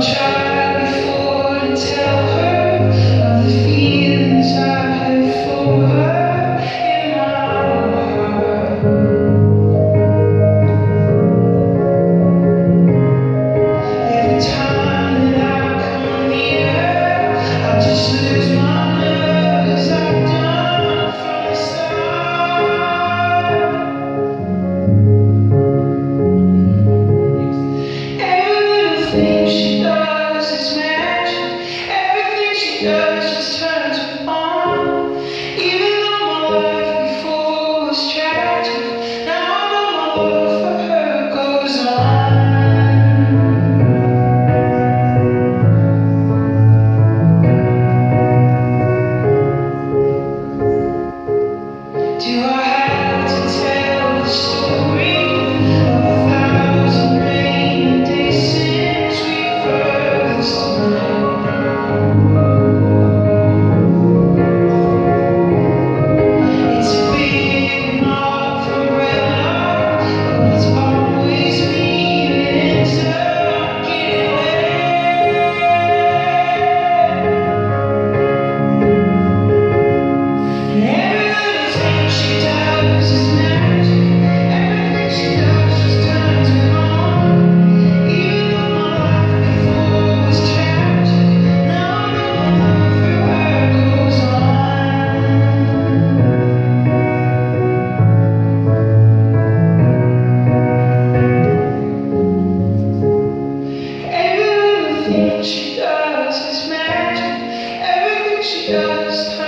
child before and tell She does is magic. Everything she does